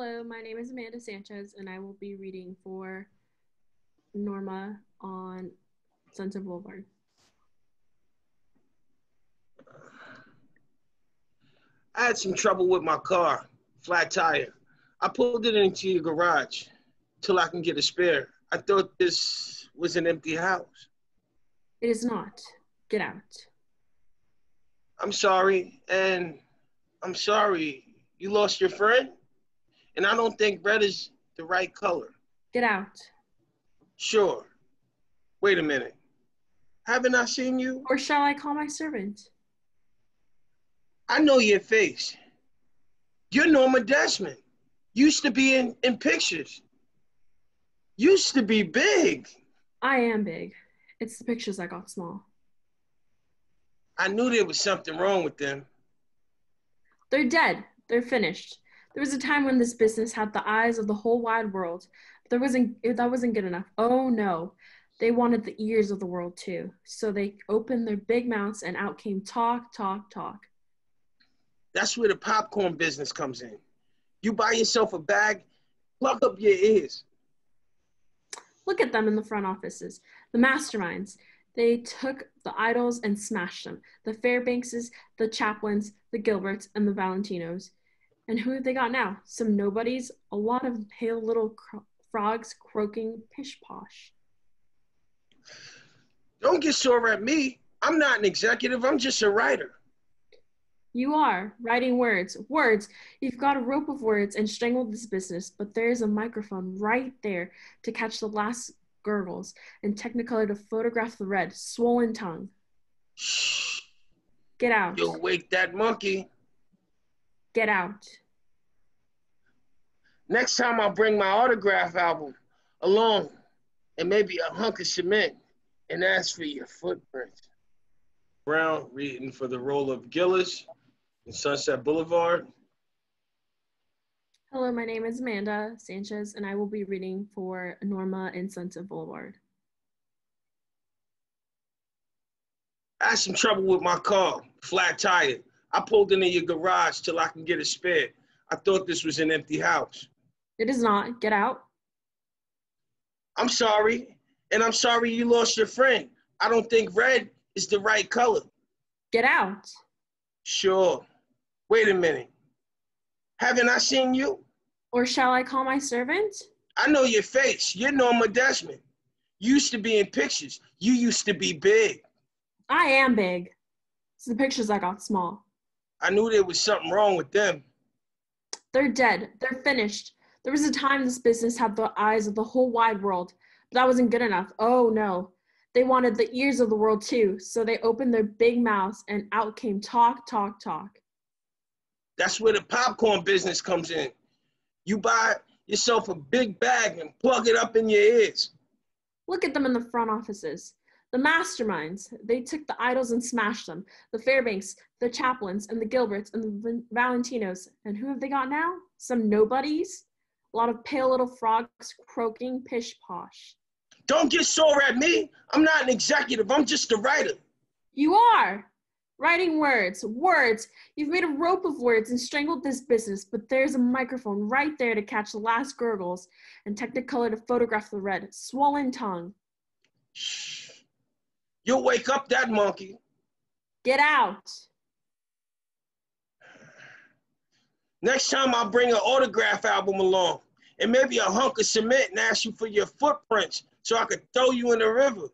Hello, my name is Amanda Sanchez, and I will be reading for Norma on Sunset Boulevard. I had some trouble with my car, flat tire. I pulled it into your garage till I can get a spare. I thought this was an empty house. It is not. Get out. I'm sorry, and I'm sorry you lost your friend, and I don't think red is the right color. Get out. Sure. Wait a minute. Haven't I seen you? Or shall I call my servant? I know your face. You're Norma Desmond. Used to be in, in pictures. Used to be big. I am big. It's the pictures I got small. I knew there was something wrong with them. They're dead. They're finished. There was a time when this business had the eyes of the whole wide world. But there wasn't that wasn't good enough. Oh no. They wanted the ears of the world too. So they opened their big mouths and out came talk, talk, talk. That's where the popcorn business comes in. You buy yourself a bag, plug up your ears. Look at them in the front offices, the masterminds. They took the idols and smashed them the Fairbankses, the Chaplins, the Gilberts, and the Valentinos. And who have they got now? Some nobodies, a lot of pale little cro- frogs croaking pish posh. Don't get sore at me. I'm not an executive, I'm just a writer. You are writing words. Words. You've got a rope of words and strangled this business, but there is a microphone right there to catch the last gurgles and Technicolor to photograph the red, swollen tongue. Shh. Get out. You'll wake that monkey. Get out. Next time I'll bring my autograph album along and maybe a hunk of cement and ask for your footprints. Brown reading for the role of Gillis in Sunset Boulevard. Hello, my name is Amanda Sanchez, and I will be reading for Norma in Sunset Boulevard. I had some trouble with my car, flat tire. I pulled into your garage till I can get a spare. I thought this was an empty house. It is not. Get out. I'm sorry, and I'm sorry you lost your friend. I don't think red is the right color. Get out. Sure. Wait a minute. Haven't I seen you? Or shall I call my servant? I know your face. You're Norma Desmond. You used to be in pictures. You used to be big. I am big. It's the pictures I got small. I knew there was something wrong with them. They're dead. They're finished. There was a time this business had the eyes of the whole wide world, but that wasn't good enough. Oh no. They wanted the ears of the world too, so they opened their big mouths and out came talk, talk, talk. That's where the popcorn business comes in. You buy yourself a big bag and plug it up in your ears. Look at them in the front offices. The masterminds, they took the idols and smashed them. The Fairbanks, the Chaplins, and the Gilberts, and the Valentinos. And who have they got now? Some nobodies? A lot of pale little frogs croaking pish posh. Don't get sore at me. I'm not an executive, I'm just a writer. You are! Writing words, words. You've made a rope of words and strangled this business, but there's a microphone right there to catch the last gurgles and Technicolor to photograph the red, swollen tongue. Shh. You'll wake up that monkey. Get out. Next time I'll bring an autograph album along and maybe a hunk of cement and ask you for your footprints so I could throw you in the river.